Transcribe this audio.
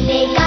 make